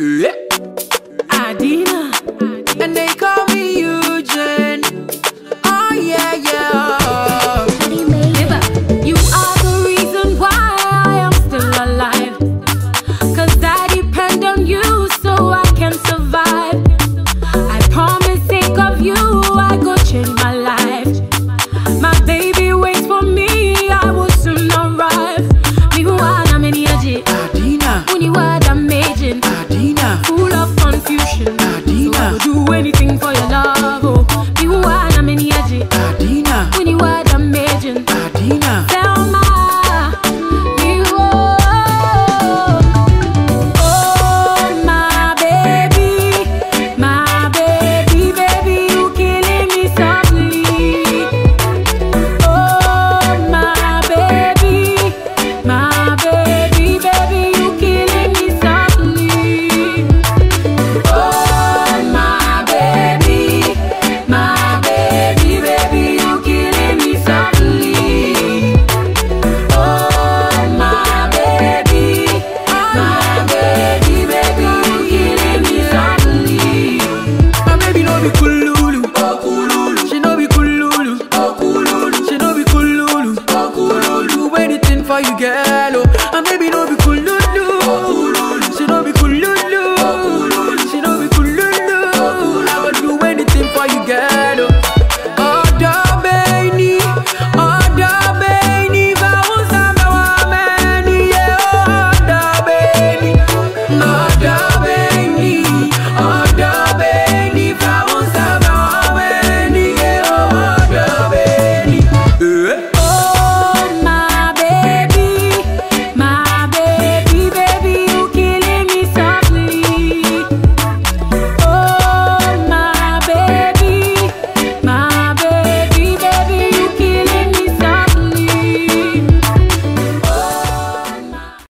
Yeah. She no be kululu. She no be kululu. Do anything for you, girl. Oh.